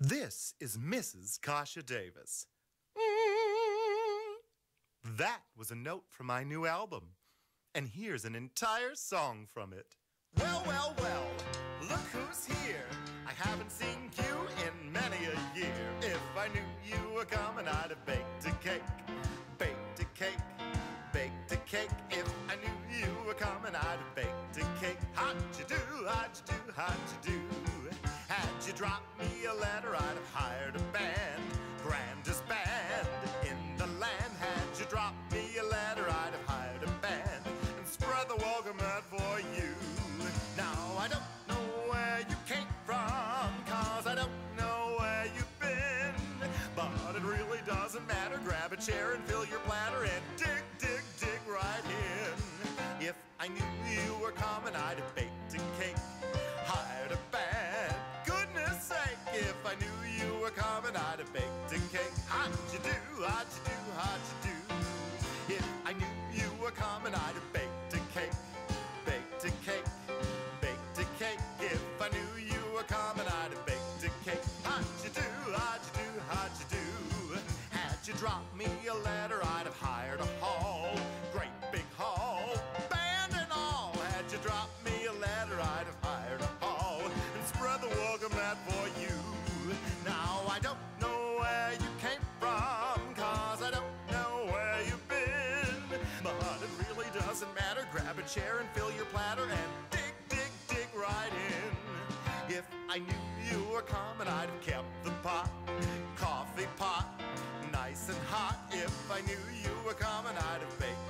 This is Mrs. Kasha Davis. That was a note from my new album. And here's an entire song from it. Well, well, well, look who's here. I haven't seen you in many a year. If I knew you were coming, I'd have baked a cake. Baked a cake, baked a cake. If I knew you were coming, I'd have baked a cake. How'd you do? How'd you do? How'd you do? Dropped me a letter, I'd have hired a band. Grandest band in the land. Had you dropped me a letter, I'd have hired a band and spread the welcome mat for you. Now I don't know where you came from, cause I don't know where you've been. But it really doesn't matter. Grab a chair and fill your bladder and dig, dig, dig right in. If I knew you were coming, I'd have cake. How'd you do? How'd you do? How'd you do? Had you dropped me a letter, I'd have hired a hall, great big hall, band and all. Had you dropped me a letter, I'd have hired a hall and spread the welcome mat for you. Now I don't know where you came from, cause I don't know where you've been. But it really doesn't matter. Grab a chair and fill your platter and dig, dig, dig right in. If I knew you were coming, I'd have kept the pot, coffee pot, nice and hot. If I knew you were coming, I'd have baked